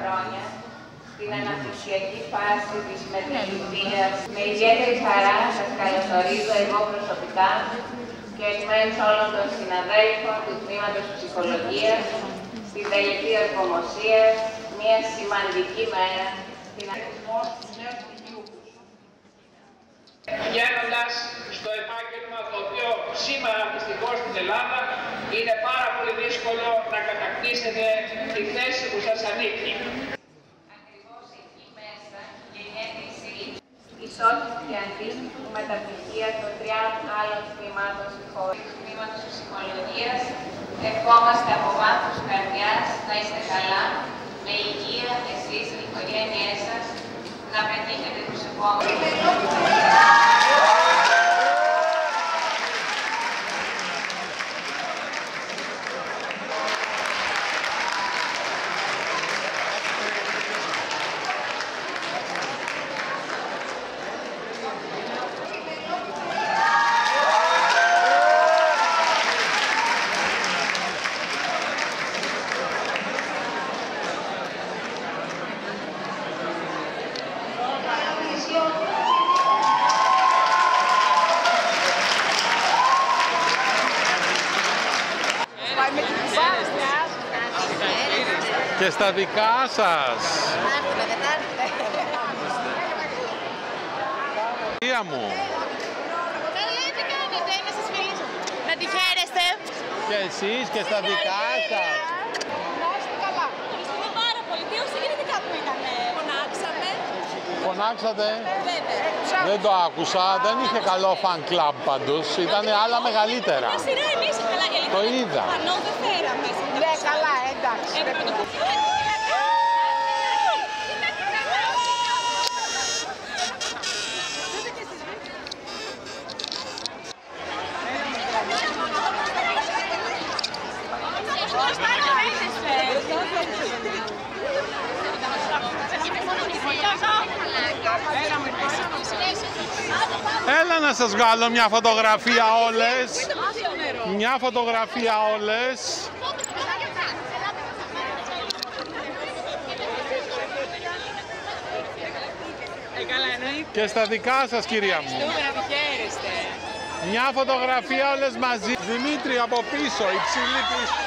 χρόνια στην αναπτυξιακή φάση της μετρητείας. Με ιδιαίτερη χαρά σας καλωσορίζω εγώ προσωπικά και εκ μέρους όλων των συναδέλφων του Τμήματος Ψυχολογίας στην τελική ορκομοσία, μια σημαντική μέρα στην αριθμό του νέου στοιχείου πηγαίνοντας στο επάγγελμα το οποίο σήμερα δυστυχώς στην Ελλάδα είναι πάρα πολύ δύσκολο να κατακτήσετε τη θέση που σας ανήκει. Ακριβώς εκεί μέσα γεννιέται η σύλληψη. Ισότιμη αντίστοιχου με τα πτυχία των τριών άλλων τμήματων στη χώρας. Του τμήματος ψυχολογίας ευχόμαστε από βάθος καρδιάς να είστε καλά, με υγεία εσείς και οι οικογένειές σας, να πετύχετε τους επόμενους. Και στα δικά σας. Άρθουμε, δεν άρθουμε. Κυρία μου. Καλά, τι κάνετε, να σας μιλήσω. Να τη χαίρεστε. Και εσείς και στα δικά σας. Να είστε καλά. Ευχαριστούμε πάρα πολύ. Τι συγκριτικά που ήταν. Φωνάξαμε. Φωνάξατε; Βέβαια. Δεν το άκουσα. Δεν είχε καλό fan club πάντως. Ήταν άλλα μεγαλύτερα. Μια σειρά εμείς καλά για Το είδα. Πανώ δεν φέραμε. Ναι, καλά, εντάξει. Έπρεπε να το Έλα να σας βγάλω μια φωτογραφία όλες. Μια φωτογραφία όλες. Και στα δικά σας κυρία μου. Μια φωτογραφία όλες μαζί. Δημήτρη από πίσω, υψηλή πίσω.